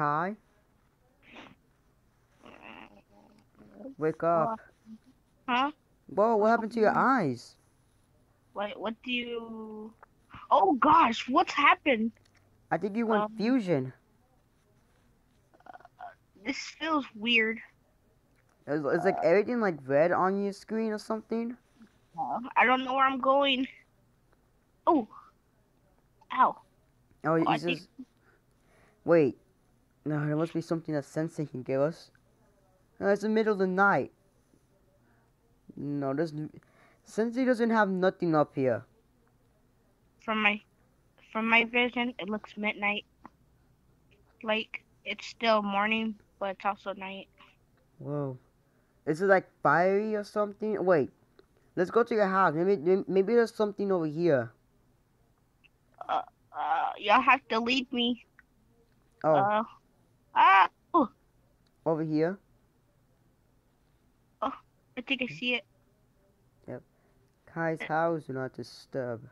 Kai? Wake up. Huh? Whoa, what happened to your eyes? Wait, what do you? Oh gosh, what's happened? I think you went Um, fusion. Uh, this feels weird. It's, it's like uh, everything like red on your screen or something. Uh, I don't know where I'm going. Oh. Ow. Oh, oh I it's think- just... Wait. No, there must be something that Sensei can give us. No, it's the middle of the night. No, there's... n- Sensei doesn't have nothing up here. From my from my vision, it looks midnight. Like it's still morning, but it's also night. Whoa. Is it like fiery or something? Wait. Let's go to your house. Maybe maybe there's something over here. Uh, y'all have to lead me. Oh, Uh, ah, oh, over here. Oh, I think I see it. Yep. Kai's house, do not disturb.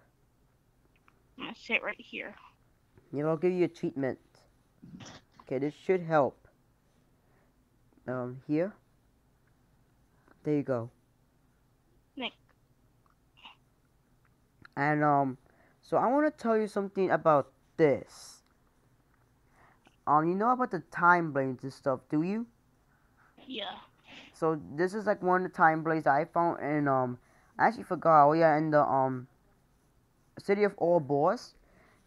I'm gonna sit right here. Know, I'll give you a treatment. Okay, this should help. Um, here. There you go. Nick. And, um, so I want to tell you something about this. Um, you know about the time blades and stuff, do you? Yeah. So this is like one of the time blades I found and um I actually forgot. Oh yeah, in the um city of Ouroboros,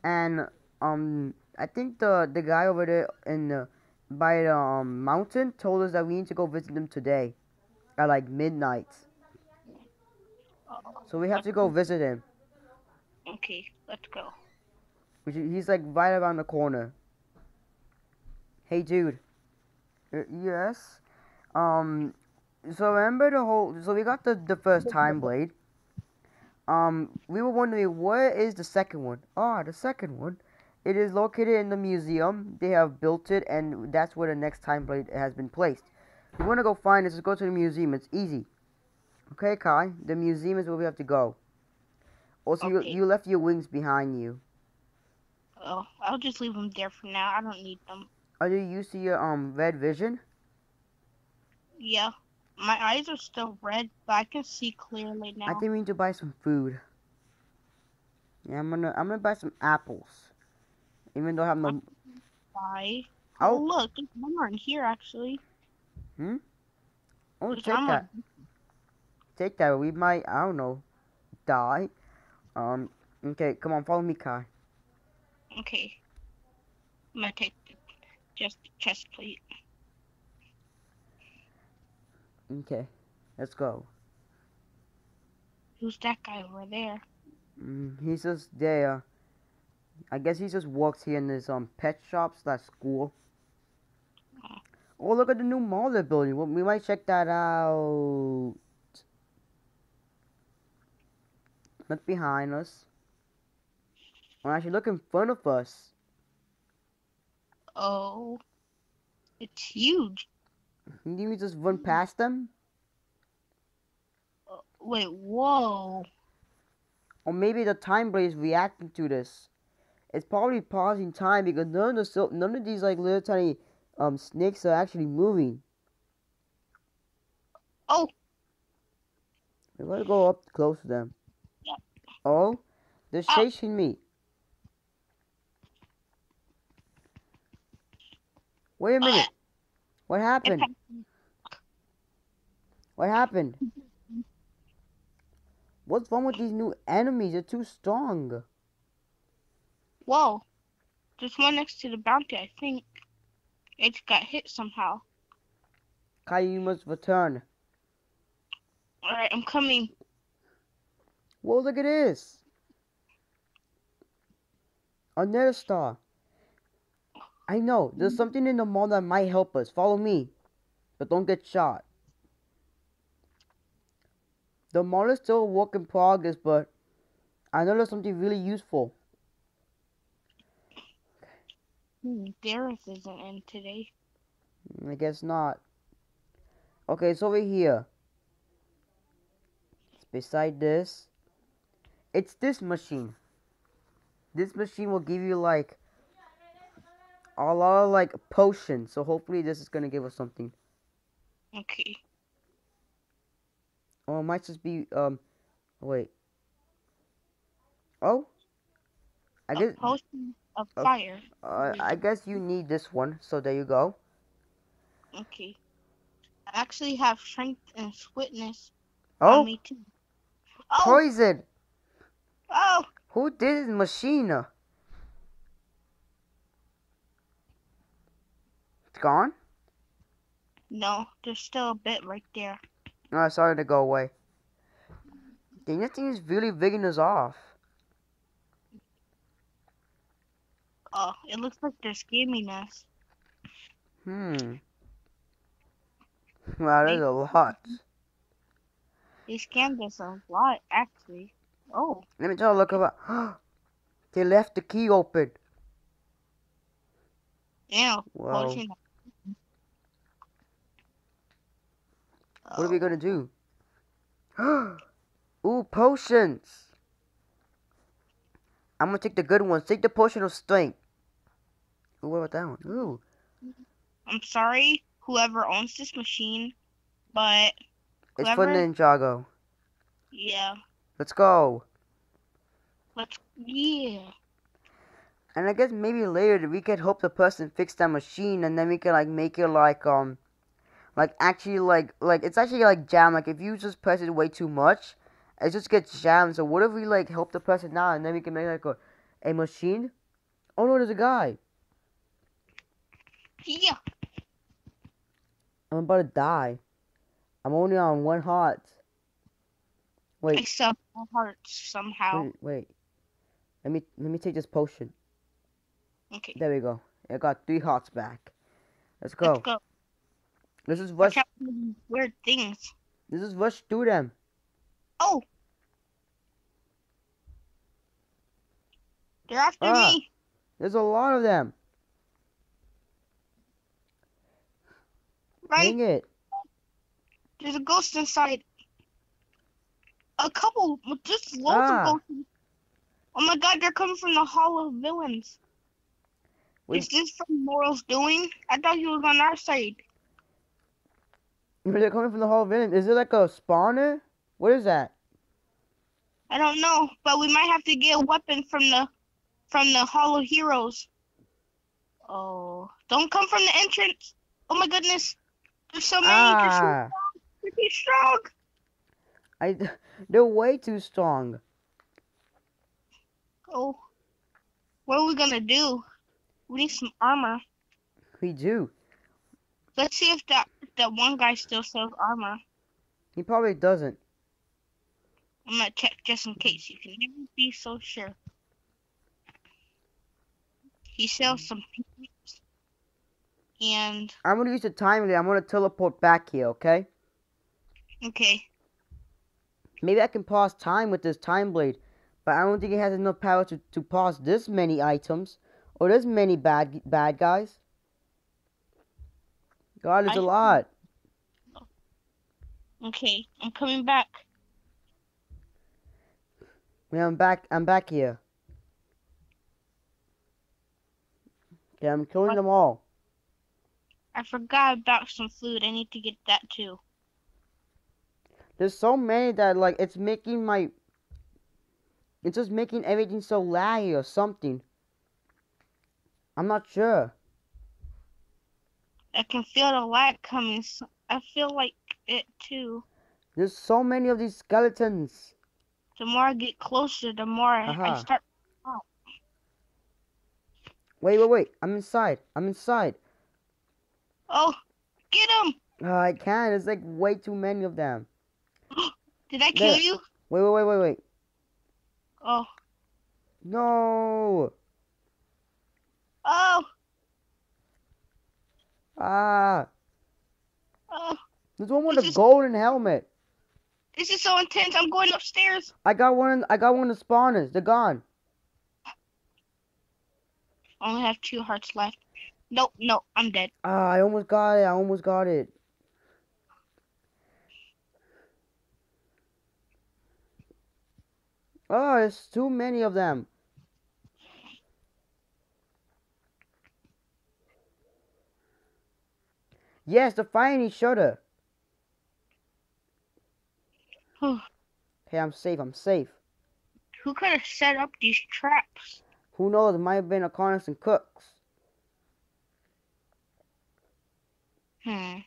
and um I think the the guy over there in the by the um, mountain told us that we need to go visit them today at like midnight. So we have to go visit him. Okay, let's go. He's like right around the corner. Hey dude. Uh, yes. Um so remember the whole so we got the the first time blade. Um we were wondering where is the second one? Ah, the second one. It is located in the museum. They have built it and that's where the next time blade has been placed. If you want to go find it, just go to the museum. It's easy. Okay, Kai? The museum is where we have to go. Also, Okay. you, you left your wings behind you. Oh, I'll just leave them there for now. I don't need them. Are you used to your um red vision? Yeah. My eyes are still red, but I can see clearly now. I think we need to buy some food. Yeah, I'm gonna I'm gonna buy some apples. Even though I have no Bye. Oh, Oh look, there's more in here actually. Hmm? Oh take armor. that. Take that. We might I don't know die. Um okay, come on, follow me, Kai. Okay. I'm gonna take just the chest plate. Okay. Let's go. Who's that guy over there? Mm, he's just there. I guess he just works here in this um pet shop slash school. Oh, look at the new mall they're building. We might check that out. Look behind us. Well, actually, look in front of us. Oh. It's huge. You just run past them? Wait, whoa. Or maybe the time blade is reacting to this. It's probably pausing time because none of the none of these like little tiny um snakes are actually moving. Oh. We gotta go up close to them. Yep. Oh, they're chasing me. Wait a minute. What happened? What happened? What's wrong with these new enemies? They're too strong. Whoa. There's one next to the bounty, I think. It got hit somehow. Kai, you must return. Alright, I'm coming. Whoa, look at this. Another star. I know. There's something in the mall that might help us. Follow me. But don't get shot. The mall is still a work in progress, but I know there's something really useful. Hmm, Gareth isn't in today. I guess not. Okay, it's over here. It's beside this. It's this machine. This machine will give you like a lot of like potions. So hopefully this is gonna give us something. Okay. Or it might just be um. Wait. Oh. I a guess potion of of- fire. uh, I guess you need this one. So there you go. Okay. I actually have strength and swiftness Oh, me too. Oh, poison. oh, Who did this machine? Gone. no, there's still a bit right there. No, it's starting to go away. Dang, that thing is really rigging us off. Oh, it looks like they're scamming us. Hmm. Wow, there's a lot. They scammed us a lot, actually. Oh, Let me try to look about. they left the key open. yeah, Wow. What are we gonna do? Ooh, potions. I'm gonna take the good ones. Take the potion of strength. Ooh, what about that one? Ooh. I'm sorry, whoever owns this machine, but It's for Ninjago. yeah, Let's go. let's yeah. And I guess maybe later we could help the person fix that machine and then we can like make it like um like actually like like it's actually like jam like if you just press it way too much it just gets jammed. So what if we like help the person out and then we can make like a a machine? Oh no there's a guy. Yeah. I'm about to die. I'm only on one heart. Wait. My hearts somehow. wait wait. Let me let me take this potion. Okay. there we go. I got three hearts back. Let's go. Let's go. This is rush Watch out for these weird things. this is rush through them Oh. They're after Ah. me. There's a lot of them. Right? Dang it. There's a ghost inside. A couple, just loads Ah. of ghosts. Oh my god, they're coming from the Hall of Villains. Wait. Is this from Morro's doing? I thought he was on our side. They're coming from the Hall of Villains. Is it like a spawner? What is that? I don't know, but we might have to get a weapon from the from the Hall of Heroes. Oh, don't come from the entrance. Oh my goodness. There's so many. They're so Ah, They're too strong. I, they're way too strong. Oh, what are we gonna do? We need some armor. We do. Let's see if that that one guy still sells armor. He probably doesn't. I'm gonna check just in case. You can never be so sure. He sells some pieces. And I'm gonna use the time blade. I'm gonna teleport back here, okay? okay, Maybe I can pause time with this time blade, but I don't think it has enough power to, to pause this many items or this many bad bad guys. God, is a I- lot. okay, I'm coming back. Yeah, I'm back. I'm back here. Yeah, I'm killing them all. I forgot about some food. I need to get that too. There's so many that like it's making my. It's just making everything so laggy or something. I'm not sure. I can feel the light coming. I feel like it too. There's so many of these skeletons. The more I get closer, the more I, I Aha. start. Wait, wait, wait. I'm inside. I'm inside. Oh, get him! Oh, uh, I can't. There's like way too many of them. Did I kill There. you? Wait, wait, wait, wait, wait. Oh, No. oh, Ah. oh! There's one with a is- golden helmet. This is so intense. I'm going upstairs. I got one. I got one of the spawners. They're gone. I only have two hearts left. Nope, nope, I'm dead. Ah, I almost got it. I almost got it. Oh, there's too many of them. Yes, they're fighting each other. Hey, I'm safe. I'm safe. Who could have set up these traps? Who knows? It might have been Acronix and Krux. Hmm.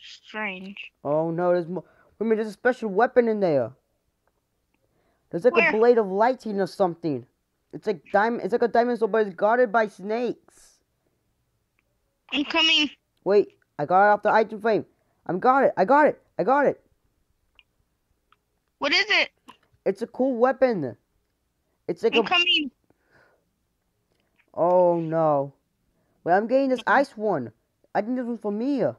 Strange. Oh no, there's more. Wait a minute, there's a special weapon in there. There's like Where? a blade of lightning or something. It's like diamond. It's like a diamond sword, but it's guarded by snakes. I'm coming. Wait, I got it off the item frame. I'm got it. I got it. I got it. What is it? It's a cool weapon. It's like I'm a. coming. Oh no. Wait, I'm getting this ice one. I think this one's for me. Whoa,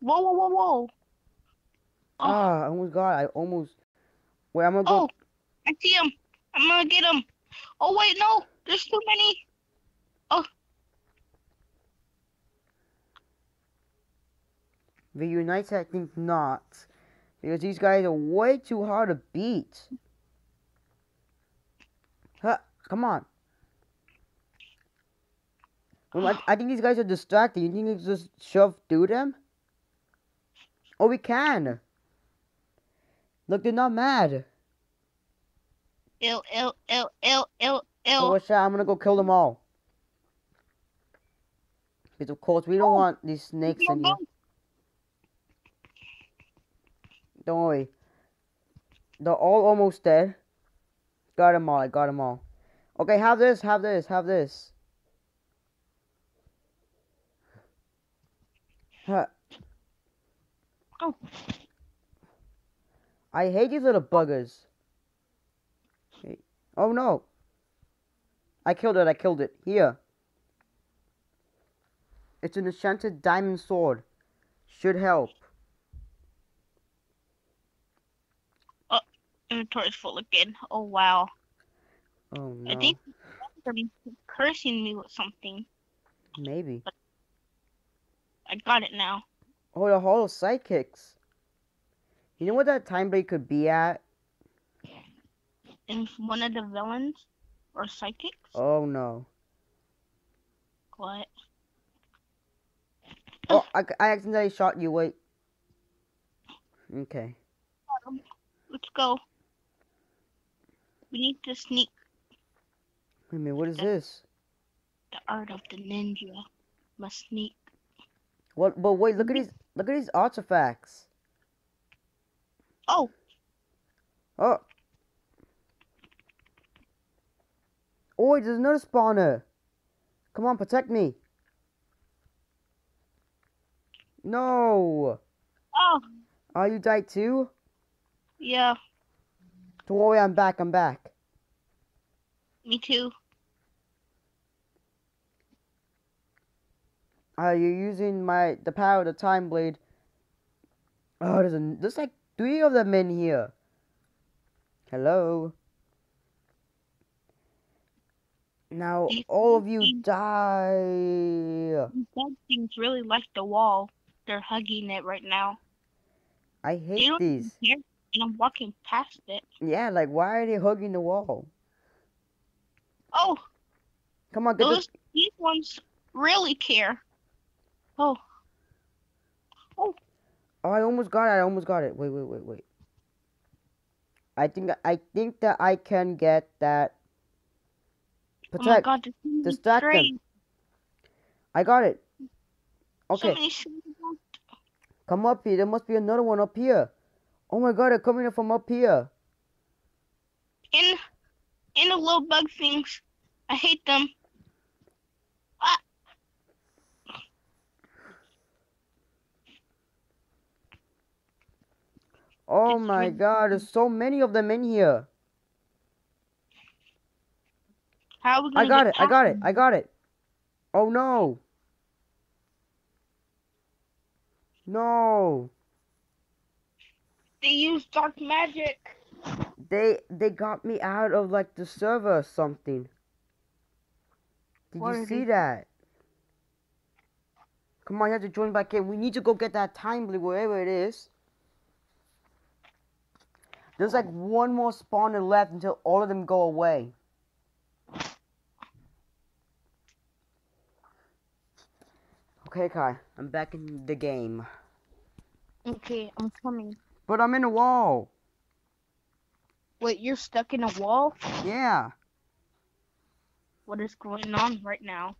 whoa, whoa, whoa. Oh. Ah, I almost got it. I almost. Wait, I'm gonna go. Oh, I see him. I'm gonna get him. Oh wait, no. There's too many. The United, I think not. Because these guys are way too hard to beat. Huh, come on. Well, I, I think these guys are distracted. You think we can just shove through them? Oh, we can. Look, they're not mad. Ill, ill, ill, ill, ill, So ill. Oh, what's that? I'm gonna go kill them all. Because of course we don't Oh, want these snakes in here. no. Don't worry. They're all almost dead. Got them all. I got them all. Okay, have this, have this, have this. Huh. Oh. I hate these little buggers. Oh no. I killed it, I killed it. Here. It's an enchanted diamond sword. Should help. Inventory's full again. Oh wow. Oh no. I think they're cursing me with something. Maybe. I got it now. Oh, the Hall of Sidekicks. You know what that time break could be at? In one of the villains or psychics. Oh no. What? Oh, I, I accidentally shot you. Wait. Okay. Um, let's go. We need to sneak Wait a minute. What is this? the art of the ninja. Must sneak. What? But wait. Look at these. Look at these artifacts. Oh, Oh. Oh, wait, there's another spawner. Come on, protect me. No. oh, Oh, you died too? yeah. Don't worry, I'm back. I'm back. Me too. Uh, you're using my the power of the time blade. Oh, there's a there's like three of them in here. Hello. Now all of you things- die. These things really like the wall. They're hugging it right now. I hate these. care, and I'm walking past it. Yeah, like why are they hugging the wall? Oh, Come on, get those this. these ones really care. Oh, Oh, Oh, I almost got it. I almost got it. Wait, wait, wait, wait. I think I think that I can get that. oh my Protect. God! distract them. I got it. Okay. Come up here. There must be another one up here. Oh my god, they're coming in from up here. In, in the little bug things. I hate them. Ah. Oh It's my god, there's so many of them in here. How I got it. I got it. I got it. Oh no. No. They use dark magic. They they got me out of like the server or something. Did What you see they- that? Come on, you have to join back in. We need to go get that time blade wherever it is. There's like one more spawner left until all of them go away. Okay, Kai, I'm back in the game. Okay, I'm coming. But I'm in a wall. Wait, you're stuck in a wall? Yeah. What is going on right now?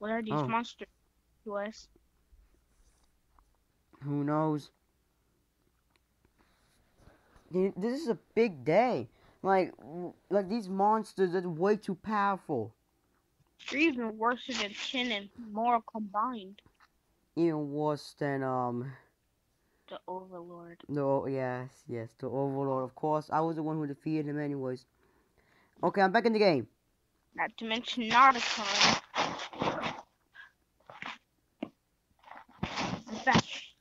What are these Oh. monsters to us? Who knows? Th- This is a big day. Like, like these monsters are way too powerful. They're even worse than Chen and Morro combined. Even worse than um. The Overlord. No, yes, yes, the Overlord. Of course, I was the one who defeated him, anyways. Okay, I'm back in the game. Not to mention Nadakhan.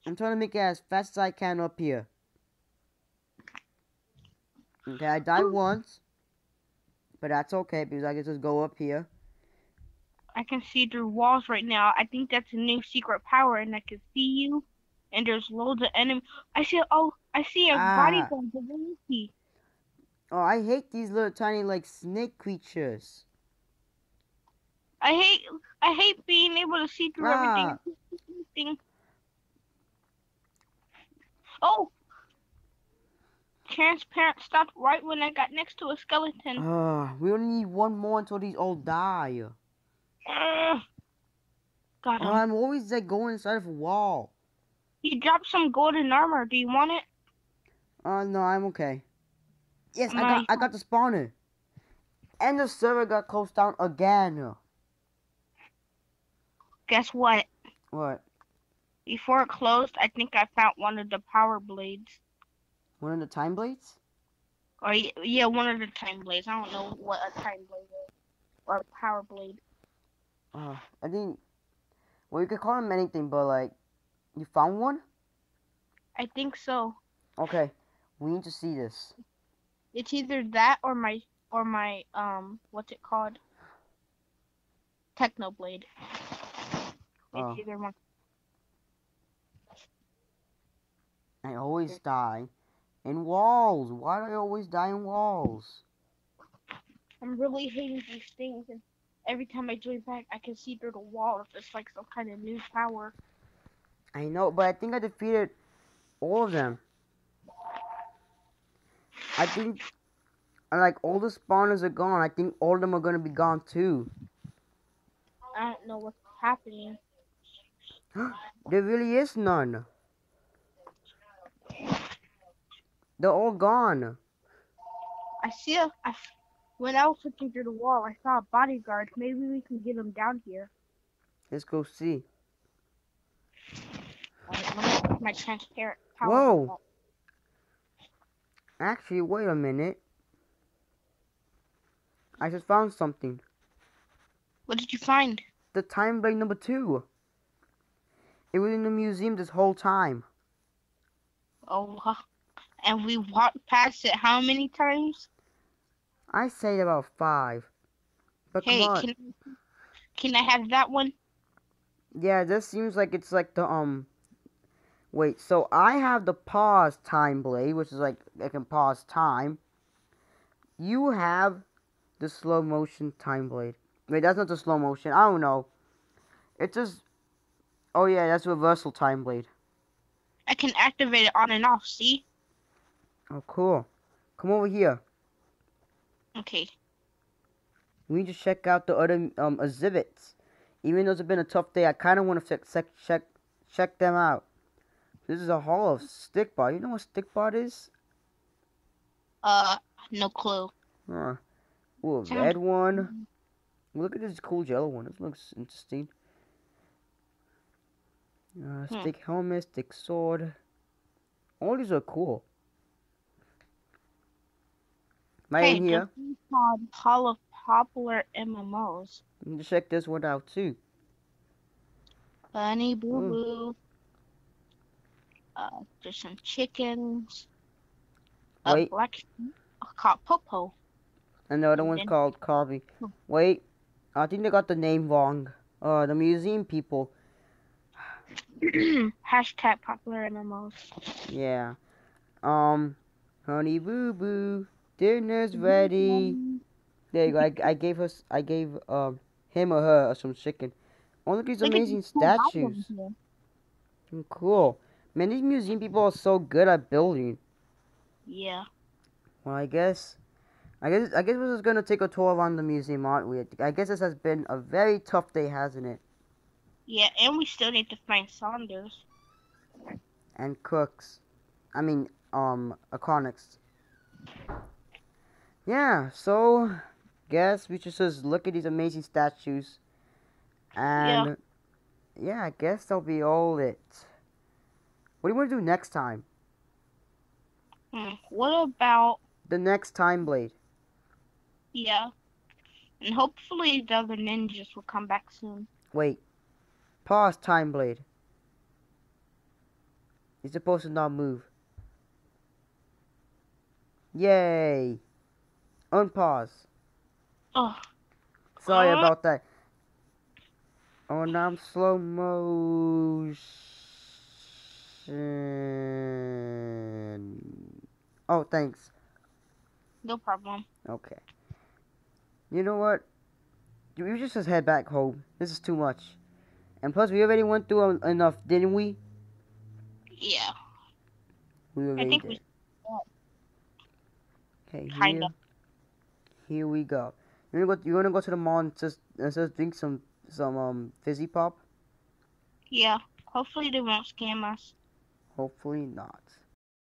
I'm trying to make it as fast as I can up here. Okay, I died once, but that's okay because I can just go up here. I can see through walls right now. I think that's a new secret power, and I can see you. And there's loads of enemies. I see. Oh, I see a Ah. bodyguard. Where is he? Oh, I hate these little tiny like snake creatures. I hate. I hate being able to see through Ah. everything. Everything. Oh. Transparent stopped right when I got next to a skeleton. Uh, we only need one more until these all die. Ugh. Got him. I'm always like going inside of a wall. You dropped some golden armor. Do you want it? Oh no, I'm okay. Yes, I got I got the spawner. And the server got closed down again. Guess what? What? Before it closed, I think I found one of the power blades. One of the time blades? Or yeah, one of the time blades. I don't know what a time blade is. Or a power blade. Uh, I think. Well, you could call them anything, but like, you found one? I think so. Okay, we need to see this. It's either that or my or my um what's it called? Technoblade. It's Oh. either one. I always die in walls. Why do I always die in walls? I'm really hating these things and every time I join back I can see through the wall if it's like some kind of new power. I know, but I think I defeated all of them. I think, uh, like, all the spawners are gone. I think all of them are gonna be gone too. I don't know what's happening. There really is none. They're all gone. I see a I, when I was looking through the wall I saw a bodyguard. Maybe we can get him down here. Let's go see. Alright, let me put my transparent power. Whoa. up. Actually, wait a minute. I just found something. What did you find? The time blade number two. It was in the museum this whole time. Oh, and we walked past it how many times? I say about five. But Hey, come on. can can I have that one? Yeah, this seems like it's like the um. Wait, so I have the pause time blade, which is like I can pause time. You have the slow motion time blade. Wait, that's not the slow motion. I don't know. It's just. Oh yeah, that's reversal time blade. I can activate it on and off. See? Oh cool. Come over here. Okay. We need to check out the other um exhibits. Even though it's been a tough day, I kind of want to check check check check them out. This is a hall of stick stickbot. You know what stick stickbot is? Uh, no clue. Huh. Ooh, a red one. Look at this cool yellow one. This looks interesting. Uh, Hmm. stick helmet, stick sword. All these are cool. Right hey, here. called Hall of Popular MMOs. Check this one out too. Bunny Boo Boo. Uh, there's some chickens. A Wait. black sheep called Popo. And the other one's then- called Carby. Hmm. Wait, I think they got the name wrong. Uh, the museum people. Hashtag popular MMOs. Yeah. Um, honey boo boo, dinner's ready. There you go. I, I gave us. I gave um him or her some chicken. Oh, look at these Look amazing these statues. Mm, Cool. Man, these museum people are so good at building. Yeah. Well, I guess, I guess, I guess we're just gonna take a tour around the museum, aren't we? I guess this has been a very tough day, hasn't it? Yeah, and we still need to find Saunders. And Krux, I mean, um, Acronix. Yeah. So, guess we should just look at these amazing statues, and yeah, I guess that'll be all it. What do you want to do next time? Hmm. What about The next time blade. yeah? And hopefully the other ninjas will come back soon. Wait. Pause time blade. You're supposed to not move. Yay. Unpause. Oh, Sorry Uh. about that. Oh, now I'm slow motion. Oh, thanks. no problem. Okay. You know what? We just just head back home. This is too much. And plus, we already went through enough, didn't we? Yeah, We already think did. we- Okay, Kinda. here, here we go. You wanna go? You wanna go to the mall and just, and just drink some some um fizzy pop? yeah. Hopefully they won't scam us. Hopefully not.